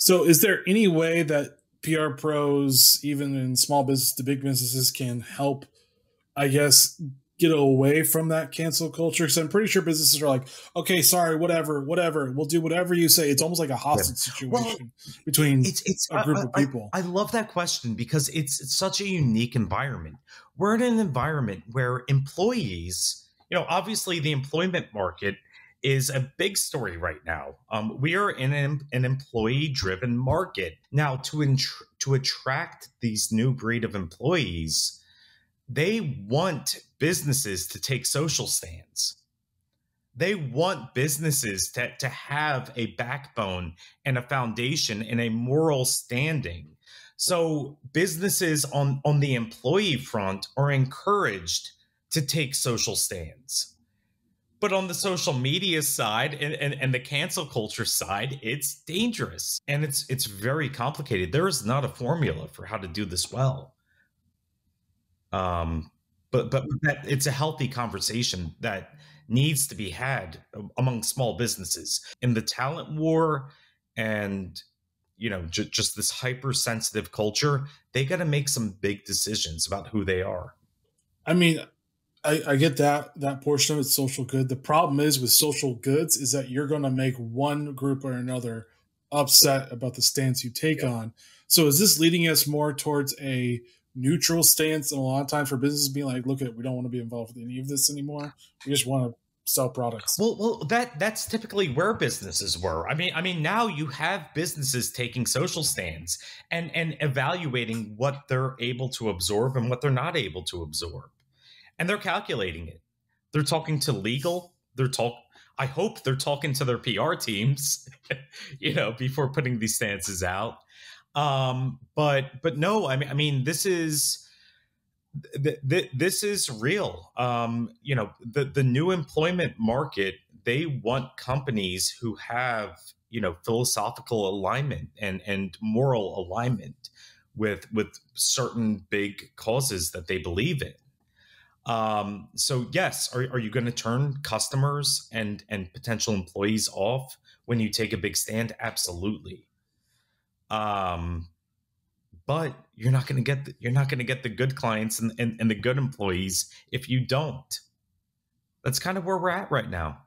So, is there any way that PR pros, even in small business to big businesses, can help? I guess get away from that cancel culture. Because I'm pretty sure businesses are like, okay, sorry, whatever, whatever, we'll do whatever you say. It's almost like a hostage situation well, between it's, it's, a group I, of people. I, I, love that question because it's, it's such a unique environment. We're in an environment where employees, you know, obviously the employment market is a big story right now. Um, we are in an, an employee-driven market now. To to attract these new breed of employees, they want businesses to take social stands. They want businesses to, to have a backbone and a foundation and a moral standing. So businesses on, on the employee front are encouraged to take social stands. But on the social media side and, and, and, the cancel culture side, it's dangerous and it's it's very complicated. There is not a formula for how to do this well. Um, but but that it's a healthy conversation that needs to be had among small businesses in the talent war and you know j- just this hypersensitive culture they got to make some big decisions about who they are i mean I, I get that that portion of it's social good the problem is with social goods is that you're going to make one group or another upset about the stance you take yeah. on so is this leading us more towards a neutral stance and a lot of times for businesses being like, look at we don't want to be involved with any of this anymore. We just want to sell products. Well, well, that that's typically where businesses were. I mean, I mean, now you have businesses taking social stands and and evaluating what they're able to absorb and what they're not able to absorb, and they're calculating it. They're talking to legal. They're talk. I hope they're talking to their PR teams, you know, before putting these stances out. Um, but but no, I mean I mean this is th- th- this is real. Um, you know, the the new employment market they want companies who have you know philosophical alignment and and moral alignment with with certain big causes that they believe in um so yes are, are you going to turn customers and and potential employees off when you take a big stand absolutely um, but you're not going to get the, you're not going to get the good clients and, and, and the good employees if you don't. That's kind of where we're at right now.